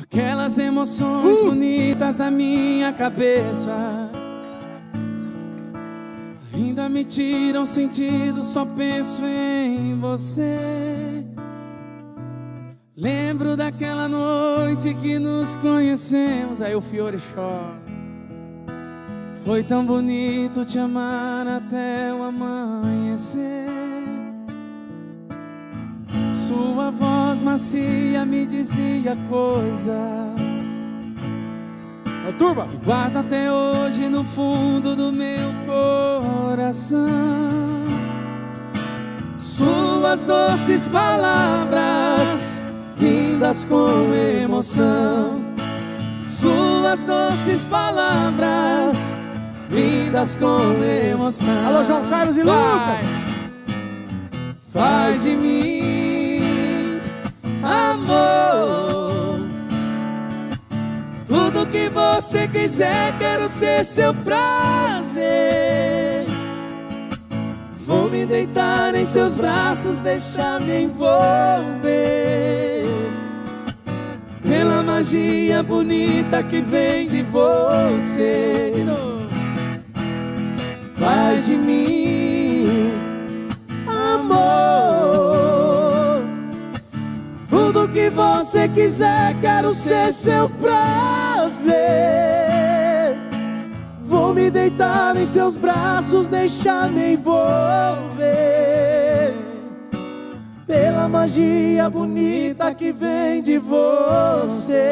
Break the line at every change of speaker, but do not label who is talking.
Aquelas emoções
Uh!
bonitas da minha cabeça ainda me tiram sentido, só penso em você. Lembro daquela noite que nos conhecemos, aí o Fiore chora. Foi tão bonito te amar até o amanhecer. Sua voz macia me dizia coisa.
Turma,
Guarda até hoje no fundo do meu coração. Suas doces palavras, vindas com emoção. Suas doces palavras, vindas com emoção.
Alô, João Carlos e. Lucas.
Faz de mim que você quiser, quero ser seu prazer. Vou me deitar em seus braços, deixar me envolver. Pela magia bonita que vem de você. Faz de mim amor. Tudo que você quiser, quero ser seu prazer. Vou me deitar em seus braços, deixar me envolver. Pela magia bonita que vem de você.